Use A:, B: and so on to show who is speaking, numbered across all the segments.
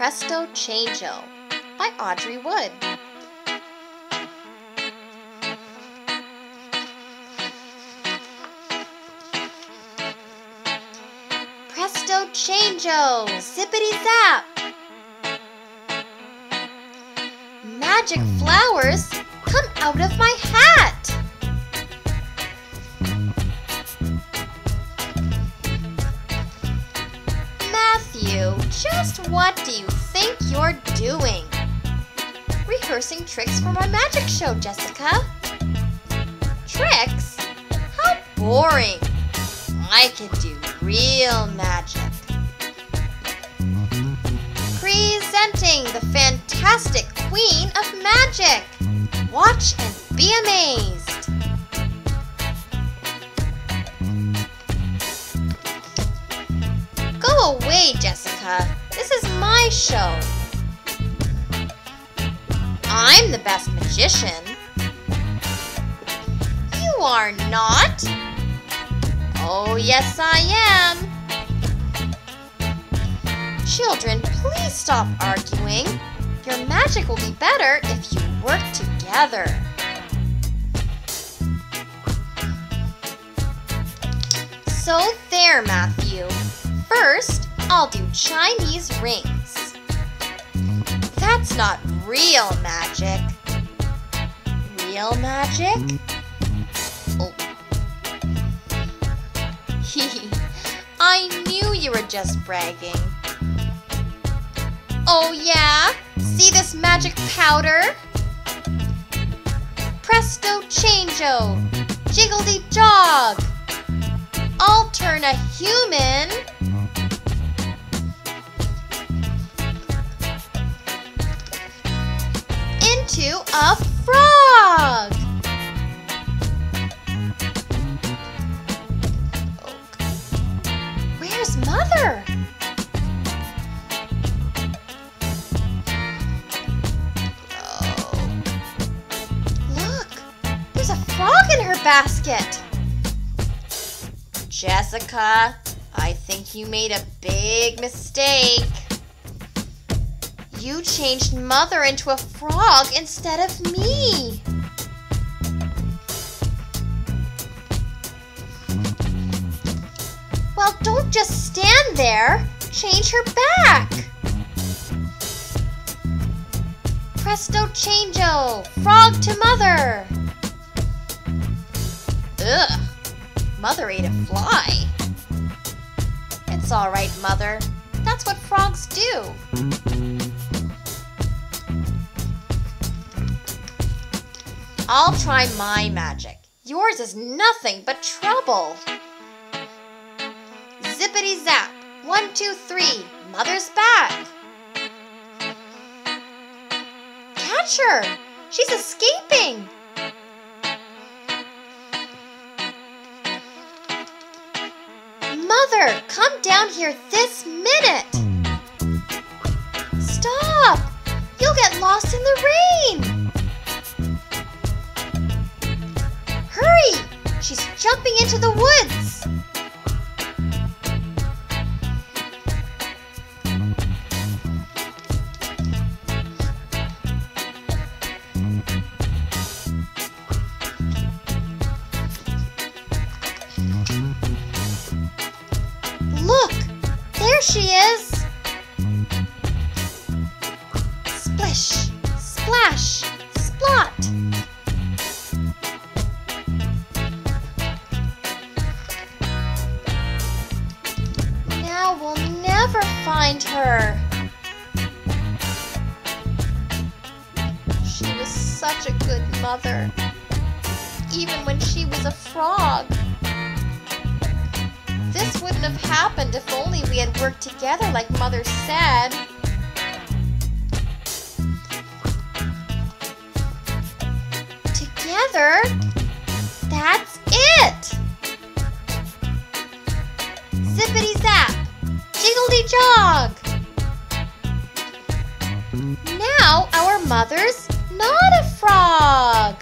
A: Presto Changeo by Audrey Wood. Presto Changeo! Zippity zap! Magic flowers come out of my hat! Just what do you think you're doing? Rehearsing tricks for my magic show, Jessica. Tricks? How boring! I can do real magic. Presenting the fantastic Queen of Magic! Watch and be amazed! Go away, Jessica. This is my show. I'm the best magician. You are not. Oh, yes, I am. Children, please stop arguing. Your magic will be better if you work together. So there, Matthew. First, I'll do Chinese rings. That's not real magic. Real magic? Oh. I knew you were just bragging. Oh yeah? See this magic powder? Presto changeo! Jiggledy jog! I'll turn a human a frog! Where's Mother? Oh. Look, there's a frog in her basket. Jessica, I think you made a big mistake. You changed Mother into a frog instead of me. Well, don't just stand there. Change her back. Presto changeo, frog to Mother. Ugh, Mother ate a fly. It's all right, Mother. That's what frogs do. I'll try my magic. Yours is nothing but trouble. Zippity zap. One, two, three. Mother's back. Catch her. She's escaping. Mother, come down here this minute. Stop. You'll get lost in the rain. Jumping into the woods! Look! There she is! Splish! Splash! Splot! Never find her. She was such a good mother, even when she was a frog. This wouldn't have happened if only we had worked together like Mother said. Together? Now our mother's not a frog!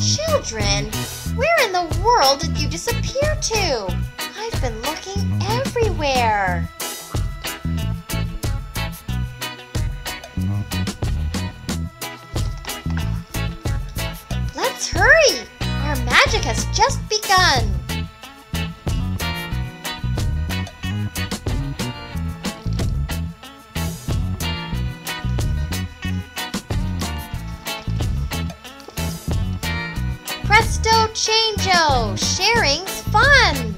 A: Children, Where in the world did you disappear to? I've been looking everywhere. Let's hurry! Our magic has just begun. Presto changeo! Sharing's fun!